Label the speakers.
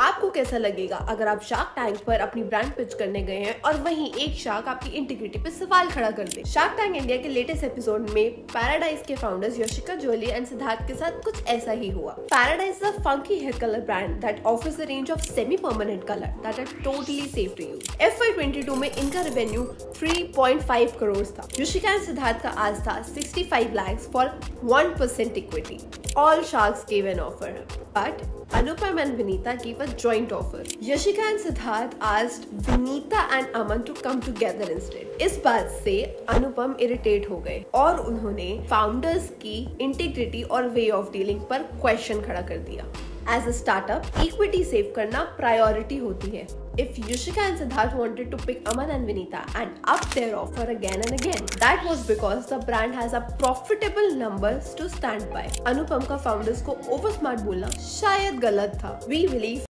Speaker 1: आपको कैसा लगेगा अगर आप शार्क टैंक पर अपनी ब्रांड पिच करने गए हैं और वहीं एक शार्क आपकी इंटीग्रिटी पर सवाल खड़ा कर दे। शार्क टैंक इंडिया के लेटेस्ट एपिसोड में पैराडाइज के फाउंडर्स यशिका जोली एंड सिद्धार्थ के साथ कुछ ऐसा ही हुआ। Paradyes is a funky hair colour brand that offers a range of semi permanent colour that are totally safe to use FY22 में इनका रेवेन्यू 3.5 करोड़ था। यशिका एंड सिद्धार्थ का आज था 65 lakhs for 1% equity. All sharks gave an offer, but Anupam and Vinita gave a joint offer. Yashika and Siddharth asked Vinita and Aman to come together instead. इस बात से अनुपम irritate हो गए और उन्होंने फाउंडर्स की इंटीग्रिटी और वे ऑफ़ डीलिंग पर क्वेश्चन खड़ा कर दिया as a startup equity save करना प्रायोरिटी होती है if Yushika and Siddharth wanted to pick Aman and Vinita and up their offer again and again. That was because the brand has a profitable numbers to stand by. Anupam का founders को over smart बोलना शायद गलत था. We believe